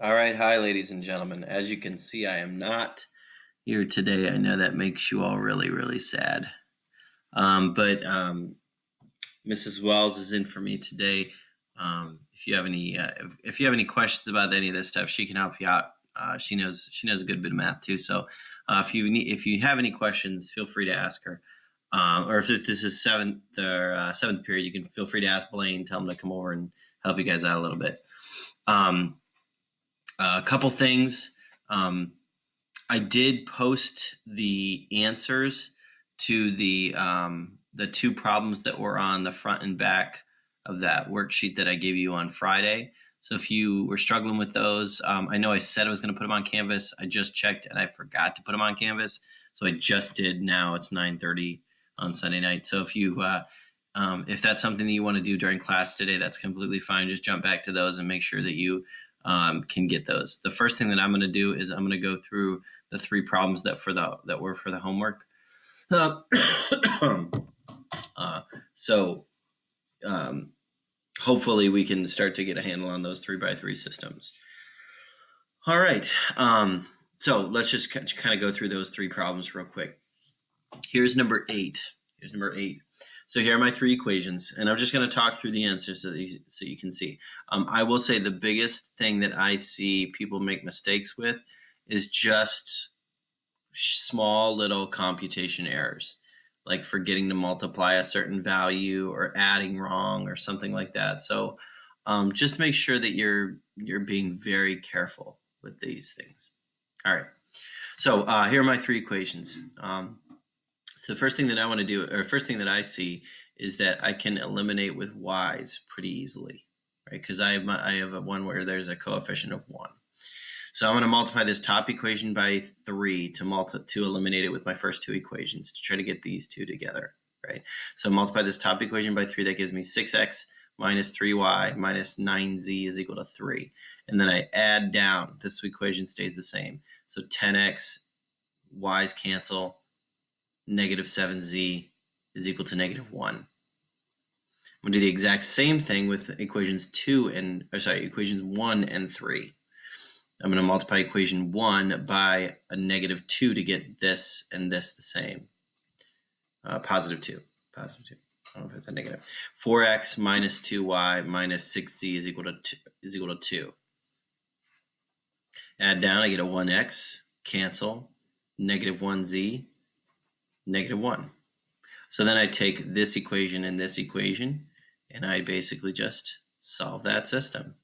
All right, hi, ladies and gentlemen. As you can see, I am not here today. I know that makes you all really, really sad. Um, but um, Mrs. Wells is in for me today. Um, if you have any, uh, if, if, you have any questions about any of this stuff, she can help you out. Uh, she knows she knows a good bit of math too. So uh, if you need, if you have any questions, feel free to ask her. Um, or if this is seventh or uh, seventh period, you can feel free to ask Blaine. Tell him to come over and help you guys out a little bit. Um, a couple things. Um, I did post the answers to the um, the two problems that were on the front and back of that worksheet that I gave you on Friday. So if you were struggling with those, um, I know I said I was going to put them on Canvas. I just checked and I forgot to put them on Canvas, so I just did. Now it's 9:30 on Sunday night. So if you uh, um, if that's something that you want to do during class today, that's completely fine. Just jump back to those and make sure that you um, can get those. The first thing that I'm going to do is I'm going to go through the three problems that for the that were for the homework. Uh, uh, so um, hopefully we can start to get a handle on those three by three systems. All right. Um, so let's just kind of go through those three problems real quick. Here's number eight. Here's number eight. So here are my three equations, and I'm just going to talk through the answers so, you, so you can see. Um, I will say the biggest thing that I see people make mistakes with is just small little computation errors, like forgetting to multiply a certain value or adding wrong or something like that. So um, just make sure that you're you're being very careful with these things. All right. So uh, here are my three equations. Um, so the first thing that I want to do, or first thing that I see, is that I can eliminate with y's pretty easily, right? Because I have my, I have a one where there's a coefficient of one. So I'm going to multiply this top equation by three to multi to eliminate it with my first two equations to try to get these two together, right? So multiply this top equation by three, that gives me 6x minus 3y minus 9z is equal to 3. And then I add down, this equation stays the same. So 10x, y's cancel, negative 7z is equal to negative 1. I'm going to do the exact same thing with equations 2 and, or sorry, equations 1 and 3. I'm going to multiply equation 1 by a negative 2 to get this and this the same. Uh, positive 2. Positive 2. I don't know if it's a negative. 4x minus 2y minus 6z is equal to 2, is equal to 2. Add down, I get a 1x, cancel, negative 1z, negative 1. So then I take this equation and this equation, and I basically just solve that system.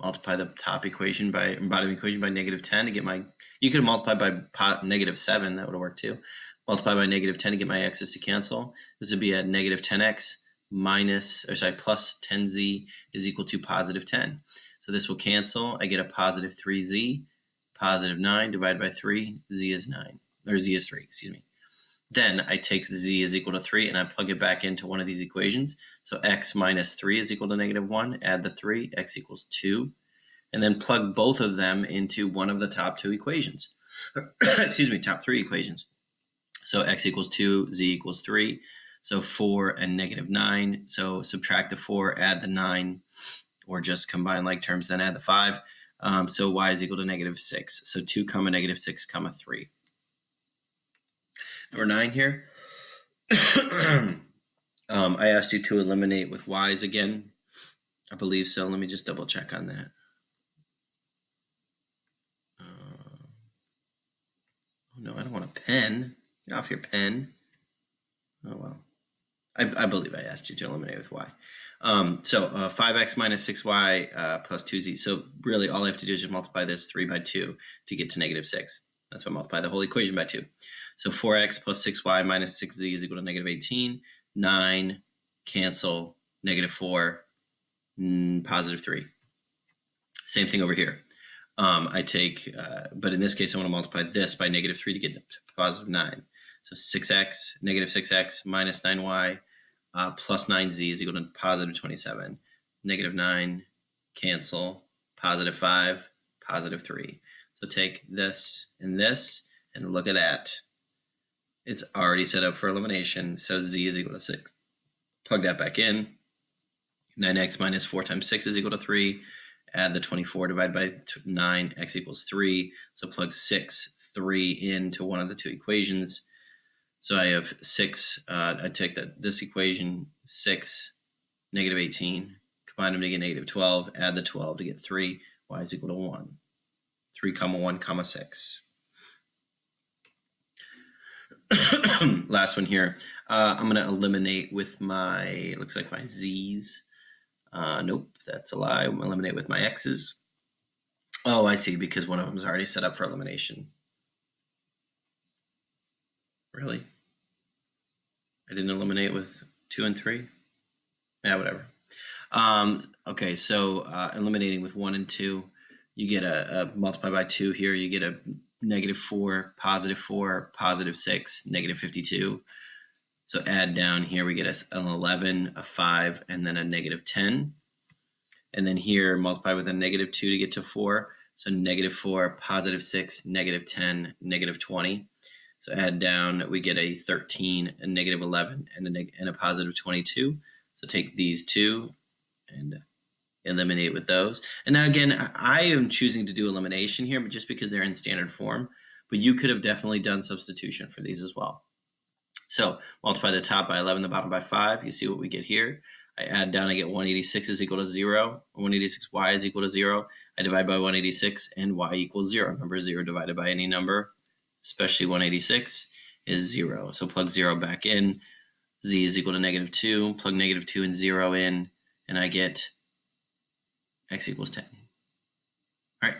Multiply the top equation by bottom equation by negative 10 to get my, you could multiply by negative 7, that would worked too. Multiply by negative 10 to get my x's to cancel. This would be at negative 10x minus, or sorry, plus 10z is equal to positive 10. So this will cancel. I get a positive 3z, positive 9 divided by 3, z is 9, or z is 3, excuse me. Then I take z is equal to 3 and I plug it back into one of these equations. So x minus 3 is equal to negative 1. Add the 3, x equals 2. And then plug both of them into one of the top two equations. Excuse me, top three equations. So x equals 2, z equals 3. So 4 and negative 9. So subtract the 4, add the 9, or just combine like terms, then add the 5. Um, so y is equal to negative 6. So 2 comma negative 6 comma 3 number nine here. um, I asked you to eliminate with y's again. I believe so. Let me just double check on that. Uh, oh no, I don't want a pen. Get off your pen. Oh well. I, I believe I asked you to eliminate with y. Um, so uh, 5x minus 6y uh, plus 2z. So really all I have to do is just multiply this 3 by 2 to get to negative 6. That's why I multiply the whole equation by 2. So 4x plus 6y minus 6z is equal to negative 18. 9, cancel, negative 4, mm, positive 3. Same thing over here. Um, I take, uh, but in this case, I want to multiply this by negative 3 to get to positive 9. So 6x, negative 6x minus 9y uh, plus 9z is equal to positive 27. Negative 9, cancel, positive 5, positive 3. So take this and this, and look at that. It's already set up for elimination, so z is equal to 6. Plug that back in. 9x minus 4 times 6 is equal to 3. add the 24 divided by 9, x equals 3. So plug 6, 3 into one of the two equations. So I have 6, uh, I take that this equation, 6, negative 18, combine them to get negative 12, add the 12 to get 3, y is equal to 1. 3 comma 1 comma 6. Last one here. Uh, I'm going to eliminate with my, looks like my z's. Uh, nope, that's a lie. I'm eliminate with my x's. Oh, I see, because one of them is already set up for elimination. Really? I didn't eliminate with 2 and 3? Yeah, whatever. Um, okay, so uh, eliminating with 1 and 2, you get a, a multiply by 2 here, you get a negative 4, positive 4, positive 6, negative 52. So add down here, we get a, an 11, a 5, and then a negative 10. And then here, multiply with a negative 2 to get to 4. So negative 4, positive 6, negative 10, negative 20. So add down, we get a 13, a negative 11, and a, and a positive 22. So take these two and eliminate with those. And now again, I am choosing to do elimination here, but just because they're in standard form, but you could have definitely done substitution for these as well. So multiply the top by 11, the bottom by 5. You see what we get here. I add down, I get 186 is equal to 0. 186y is equal to 0. I divide by 186, and y equals 0. Remember, 0 divided by any number, especially 186, is 0. So plug 0 back in. z is equal to negative 2. Plug negative 2 and 0 in, and I get x equals 10. All right.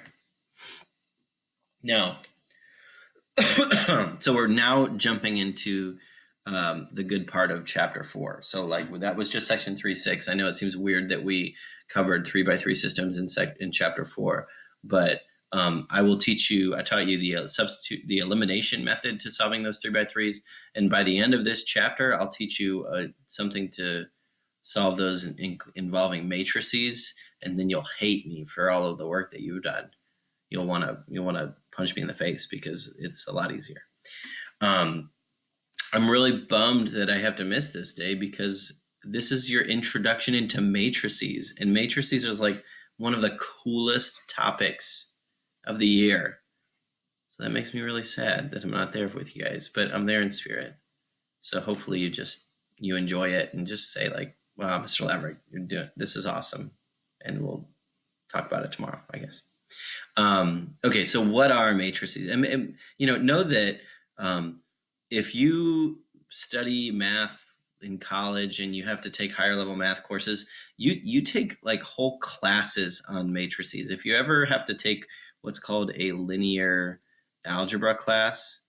Now, so we're now jumping into um, the good part of chapter four. So, like that was just section three six. I know it seems weird that we covered three by three systems in sec in chapter four, but um, I will teach you. I taught you the uh, substitute, the elimination method to solving those three by threes, and by the end of this chapter, I'll teach you uh, something to solve those in, in, involving matrices, and then you'll hate me for all of the work that you've done. You'll want to you'll want to punch me in the face because it's a lot easier. Um, I'm really bummed that I have to miss this day because this is your introduction into matrices, and matrices is like one of the coolest topics of the year. So that makes me really sad that I'm not there with you guys, but I'm there in spirit. So hopefully you just you enjoy it and just say like, "Wow, Mr. Laverick, you're doing this is awesome," and we'll talk about it tomorrow, I guess. Um, okay, so what are matrices? And, and you know, know that um, if you study math in college and you have to take higher level math courses, you you take like whole classes on matrices. If you ever have to take what's called a linear algebra class,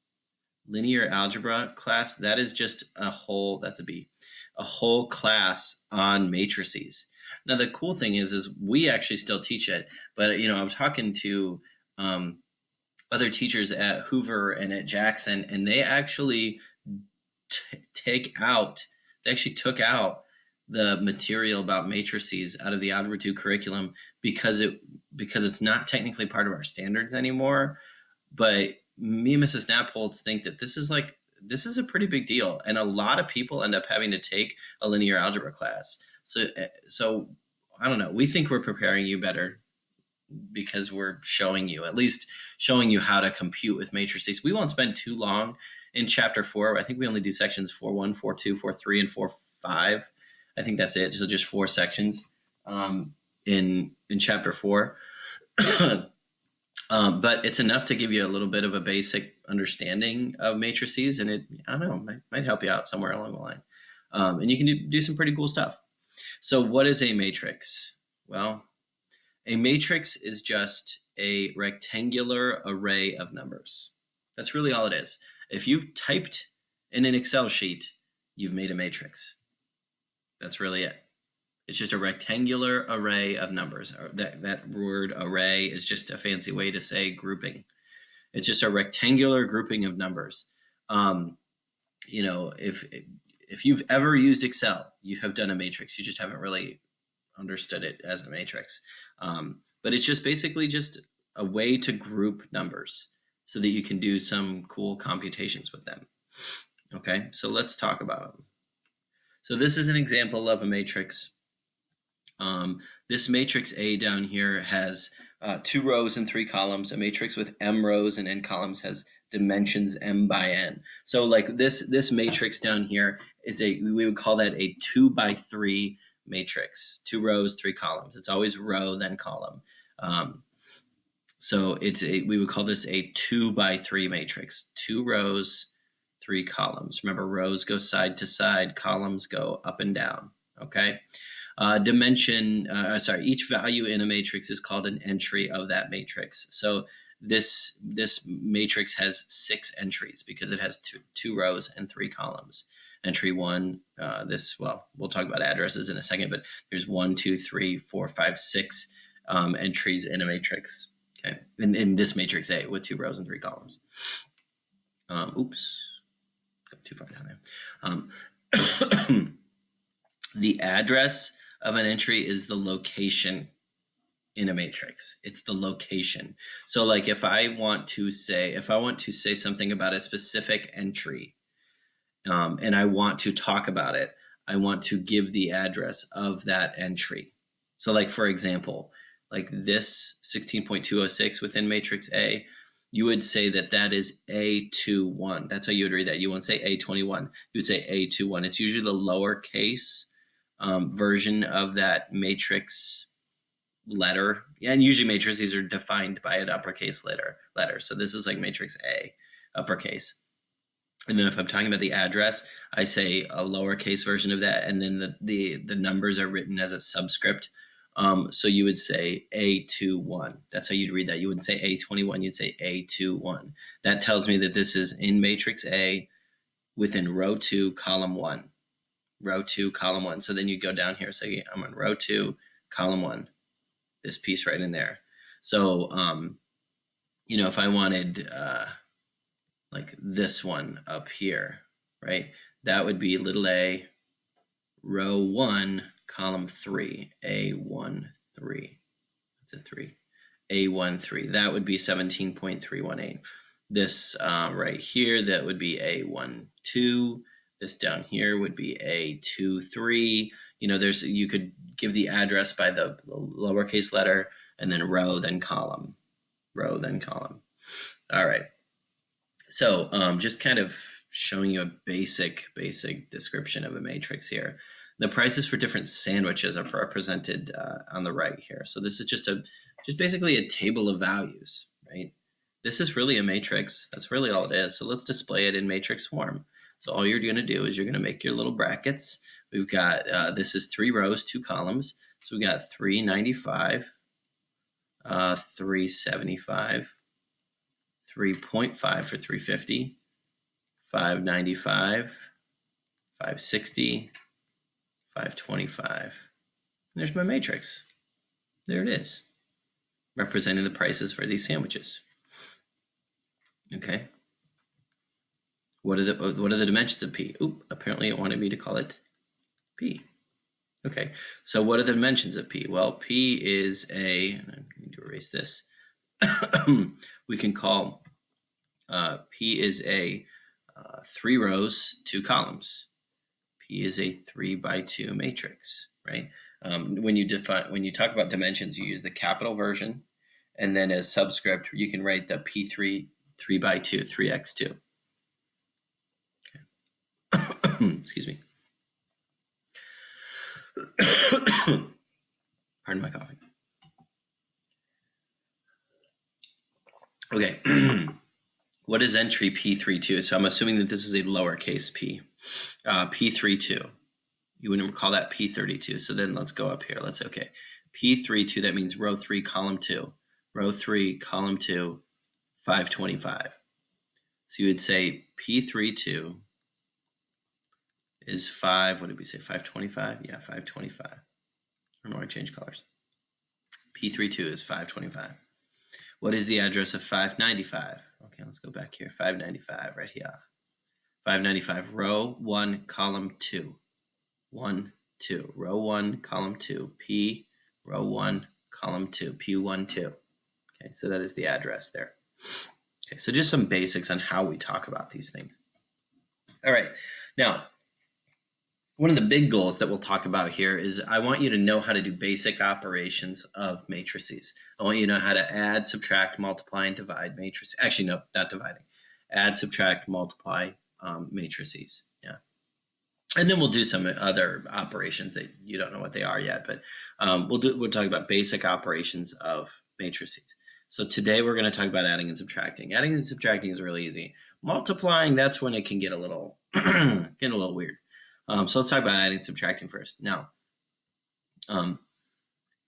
linear algebra class, that is just a whole that's a B, a whole class on matrices. Now the cool thing is, is we actually still teach it, but you know I'm talking to um, other teachers at Hoover and at Jackson, and they actually take out, they actually took out the material about matrices out of the Algebra 2 curriculum because it because it's not technically part of our standards anymore. But me and Mrs. Napoltz think that this is like this is a pretty big deal, and a lot of people end up having to take a linear algebra class. So, eh, so I don't know. We think we're preparing you better because we're showing you, at least showing you how to compute with matrices. We won't spend too long in chapter four. I think we only do sections four one, four two, four three, and four five. I think that's it. So just four sections um, in in chapter four. um, but it's enough to give you a little bit of a basic understanding of matrices, and it I don't know might, might help you out somewhere along the line. Um, and you can do, do some pretty cool stuff. So, what is a matrix? Well, a matrix is just a rectangular array of numbers. That's really all it is. If you've typed in an Excel sheet, you've made a matrix. That's really it. It's just a rectangular array of numbers. That, that word array is just a fancy way to say grouping. It's just a rectangular grouping of numbers. Um, you know, if if you've ever used Excel, you have done a matrix. You just haven't really understood it as a matrix. Um, but it's just basically just a way to group numbers so that you can do some cool computations with them. Okay, so let's talk about them. So this is an example of a matrix. Um, this matrix A down here has uh, two rows and three columns. A matrix with m rows and n columns has dimensions m by n. So like this this matrix down here is a we would call that a two by three matrix. Two rows, three columns. It's always row then column. Um, so it's a we would call this a two by three matrix. Two rows, three columns. Remember, rows go side to side, columns go up and down. Okay. Uh, dimension, uh, sorry, each value in a matrix is called an entry of that matrix. So this this matrix has six entries because it has two, two rows and three columns. Entry one, uh, this, well, we'll talk about addresses in a second, but there's one, two, three, four, five, six um, entries in a matrix. Okay, in, in this matrix A with two rows and three columns. Um, oops, got too far down there. Um, the address of an entry is the location in a matrix. It's the location. So like if I want to say, if I want to say something about a specific entry um, and I want to talk about it, I want to give the address of that entry. So like, for example, like this 16.206 within matrix A, you would say that that is A21. That's how you would read that. You wouldn't say A21. You would say A21. It's usually the lowercase um, version of that matrix letter. And usually matrices are defined by an uppercase letter. Letter. So this is like matrix A, uppercase. And then if I'm talking about the address, I say a lowercase version of that, and then the the, the numbers are written as a subscript. Um, so you would say A21. That's how you'd read that. You wouldn't say A21, you'd say A21. That tells me that this is in matrix A within row two, column one row two, column one. So then you go down here. So I'm on row two, column one, this piece right in there. So, um, you know, if I wanted uh, like this one up here, right, that would be little a, row one, column three, A1, three. That's a three. A1, three. That would be 17.318. This uh, right here, that would be A1, two this down here would be a two, three. You know, there's you could give the address by the lowercase letter and then row, then column, row, then column. All right. So um, just kind of showing you a basic, basic description of a matrix here. The prices for different sandwiches are represented uh, on the right here. So this is just a, just basically a table of values, right? This is really a matrix. That's really all it is. So let's display it in matrix form. So all you're going to do is you're going to make your little brackets. We've got, uh, this is three rows, two columns. So we got 395, uh, 375, 3.5 for 350, 595, 560, 525. And there's my matrix. There it is, representing the prices for these sandwiches. Okay. What are the what are the dimensions of p? Oop, apparently it wanted me to call it p. Okay, so what are the dimensions of p? Well, p is a, I need to erase this. we can call uh, p is a uh, three rows, two columns. P is a three by two matrix, right? Um, when you define when you talk about dimensions, you use the capital version, and then as subscript, you can write the p3 three by two, three x two. Excuse me. Pardon my coughing. Okay. what is entry P32? So I'm assuming that this is a lowercase p. Uh, P32. You wouldn't call that P32. So then let's go up here. Let's okay. P32, that means row 3, column 2. Row 3, column 2, 525. So you would say P32 is five. What did we say? 525? Yeah, 525. I don't know I changed colors. P32 is 525. What is the address of 595? Okay, let's go back here. 595 right here. 595, row 1, column 2. 1, 2. Row 1, column 2. P, row 1, column 2. P1, 2. Okay, so that is the address there. Okay, so just some basics on how we talk about these things. All right, now one of the big goals that we'll talk about here is I want you to know how to do basic operations of matrices. I want you to know how to add, subtract, multiply, and divide matrices. Actually, no, not dividing. Add, subtract, multiply um, matrices. Yeah. And then we'll do some other operations that you don't know what they are yet, but um, we'll do. We'll talk about basic operations of matrices. So today we're going to talk about adding and subtracting. Adding and subtracting is really easy. Multiplying, that's when it can get a little get a little weird. Um, so let's talk about adding subtracting first. Now, um,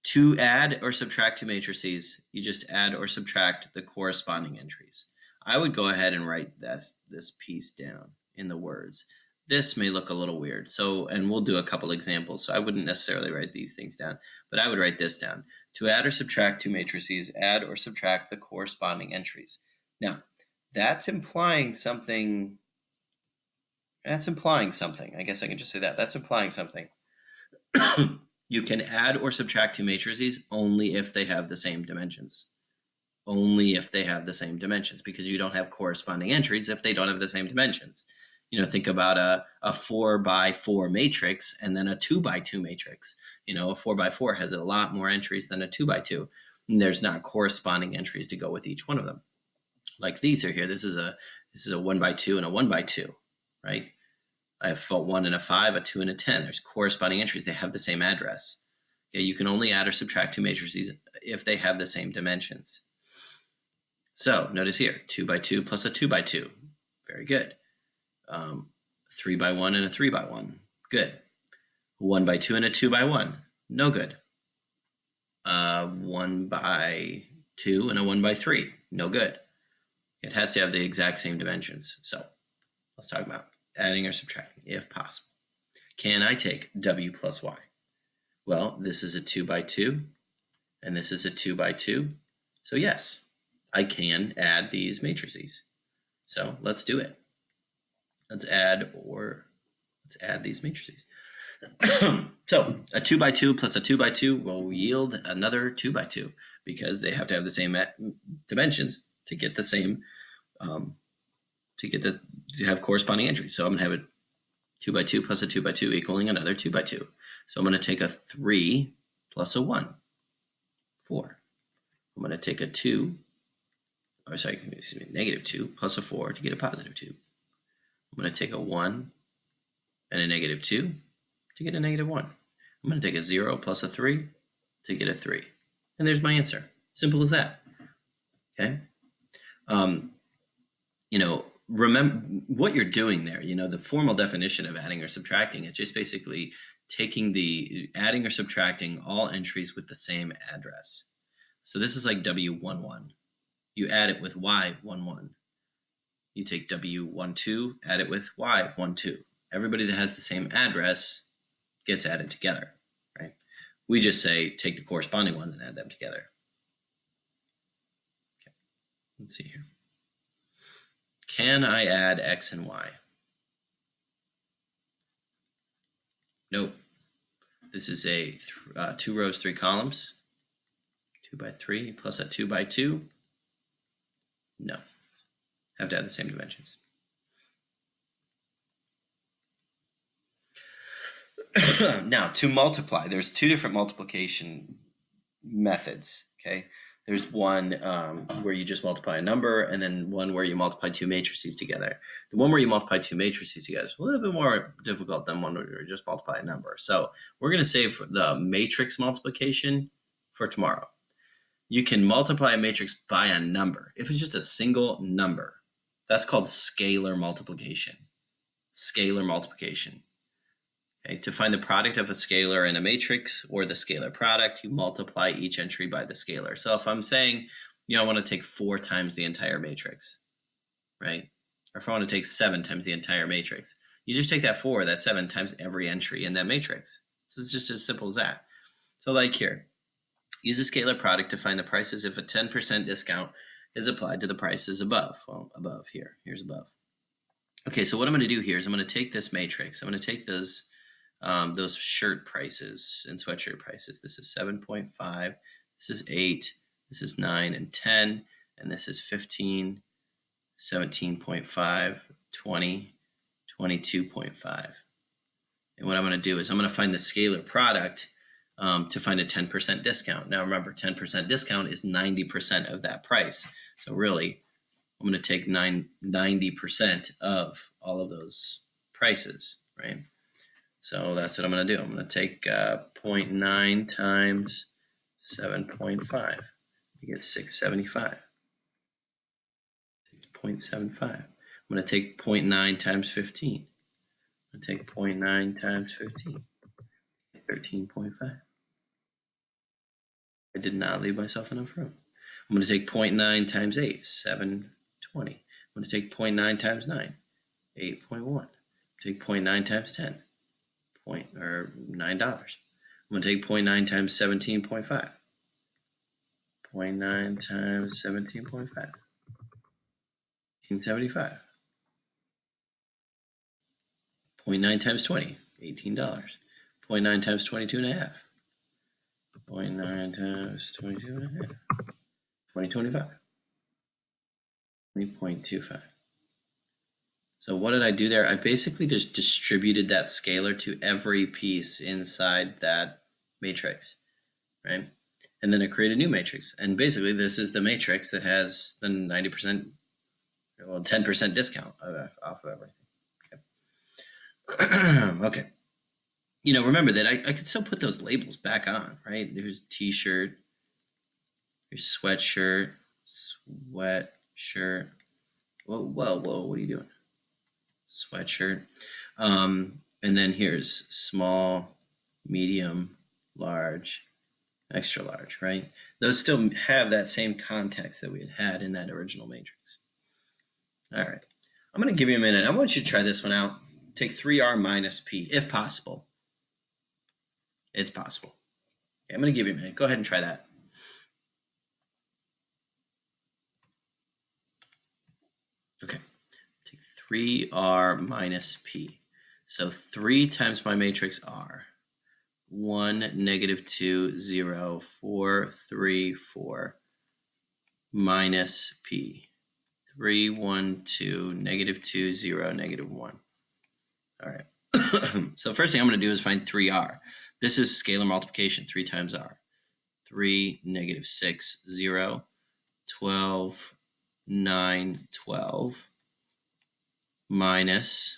to add or subtract two matrices, you just add or subtract the corresponding entries. I would go ahead and write this, this piece down in the words. This may look a little weird. So, and we'll do a couple examples. So I wouldn't necessarily write these things down, but I would write this down. To add or subtract two matrices, add or subtract the corresponding entries. Now, that's implying something that's implying something. I guess I can just say that. That's implying something. you can add or subtract two matrices only if they have the same dimensions. Only if they have the same dimensions, because you don't have corresponding entries if they don't have the same dimensions. You know, think about a, a four by four matrix and then a two by two matrix. You know, a four by four has a lot more entries than a two by two. And there's not corresponding entries to go with each one of them. Like these are here. This is a this is a one by two and a one by two right? I have a one and a five, a two and a 10. There's corresponding entries. They have the same address. Okay, you can only add or subtract two matrices if they have the same dimensions. So notice here, two by two plus a two by two. Very good. Um, three by one and a three by one. Good. One by two and a two by one. No good. Uh, one by two and a one by three. No good. It has to have the exact same dimensions. So let's talk about adding or subtracting if possible. Can I take w plus y? Well, this is a 2 by 2, and this is a 2 by 2. So yes, I can add these matrices. So let's do it. Let's add or let's add these matrices. so a 2 by 2 plus a 2 by 2 will yield another 2 by 2 because they have to have the same dimensions to get the same um, to get the to have corresponding entries. So I'm gonna have a two by two plus a two by two equaling another two by two. So I'm gonna take a three plus a one, four. I'm gonna take a two, or sorry, excuse me, negative two plus a four to get a positive two. I'm gonna take a one and a negative two to get a negative one. I'm gonna take a zero plus a three to get a three. And there's my answer. Simple as that. Okay. Um, you know, remember what you're doing there you know the formal definition of adding or subtracting is just basically taking the adding or subtracting all entries with the same address. So this is like w11 you add it with y11 you take w12 add it with y12 everybody that has the same address gets added together right? We just say take the corresponding ones and add them together. Okay let's see here can I add X and Y? Nope. This is a uh, two rows, three columns. Two by three plus a two by two. No. Have to have the same dimensions. now, to multiply, there's two different multiplication methods, okay? There's one um, where you just multiply a number, and then one where you multiply two matrices together. The one where you multiply two matrices together is a little bit more difficult than one where you just multiply a number. So we're going to save the matrix multiplication for tomorrow. You can multiply a matrix by a number. If it's just a single number, that's called scalar multiplication. Scalar multiplication. Okay, to find the product of a scalar and a matrix or the scalar product, you multiply each entry by the scalar. So if I'm saying, you know, I want to take four times the entire matrix, right? Or if I want to take seven times the entire matrix, you just take that four, that seven times every entry in that matrix. So it's just as simple as that. So like here, use a scalar product to find the prices if a 10% discount is applied to the prices above. Well, above here, here's above. Okay, so what I'm going to do here is I'm going to take this matrix. I'm going to take those um, those shirt prices and sweatshirt prices. This is 7.5, this is 8, this is 9 and 10, and this is 15, 17.5, 20, 22.5. And what I'm going to do is I'm going to find the scalar product um, to find a 10% discount. Now remember, 10% discount is 90% of that price. So really, I'm going to take nine, 90% of all of those prices, right? So that's what I'm going to do. I'm going to take uh, 0.9 times 7.5. You get 675. 6.75. I'm going to take 0.9 times 15. I'm going to take 0.9 times 15. 13.5. I did not leave myself enough room. I'm going to take 0.9 times 8, 720. I'm going to take 0.9 times 9, 8.1. Take 0.9 times 10, point, or $9. I'm going to take 0.9 times 17.5. 0.9 times 17.5. 1875. 0.9 times 20, $18. 0.9 times 22 and a half. 0.9 times 22 and a half. 2025. 20.25. So what did I do there? I basically just distributed that scalar to every piece inside that matrix, right? And then I create a new matrix. And basically this is the matrix that has the 90%, well, 10% discount off of everything. Okay. okay you know, remember that I, I could still put those labels back on, right? There's t-shirt, there's sweatshirt, sweatshirt. Whoa, whoa, whoa, what are you doing? Sweatshirt. Um, and then here's small, medium, large, extra large, right? Those still have that same context that we had had in that original matrix. All right. I'm to give you a minute. I want you to try this one out. Take 3R minus P, if possible. It's possible. Okay, I'm to give you a minute. Go ahead and try that. Okay, take 3r minus p. So 3 times my matrix r. 1, negative 2, 0, 4, 3, 4, minus p. 3, 1, 2, negative 2, 0, negative 1. All right. so first thing I'm going to do is find 3r. This is scalar multiplication, 3 times r. 3, negative 6, 0, 12, 9, 12, minus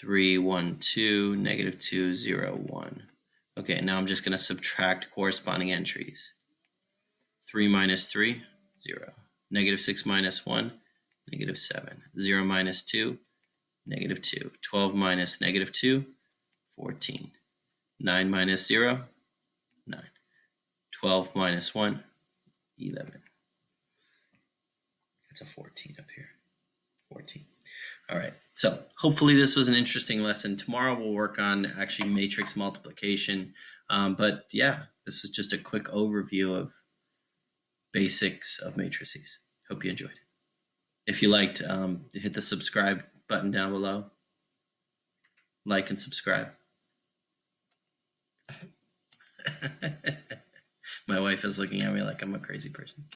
3, 1, 2, negative 2, 0, 1. Okay, now I'm just going to subtract corresponding entries. 3 minus 3, 0. Negative 6 minus 1, negative 7. 0 minus 2, negative 2. 12 minus negative 2, 14. 9 minus 0, 9. 12 minus 1, 11. That's a 14 up here. 14. All right, so hopefully this was an interesting lesson. Tomorrow we'll work on actually matrix multiplication. Um, but yeah, this was just a quick overview of basics of matrices. Hope you enjoyed. If you liked, um, hit the subscribe button down below. Like and subscribe. My wife is looking at me like I'm a crazy person.